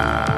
Ah.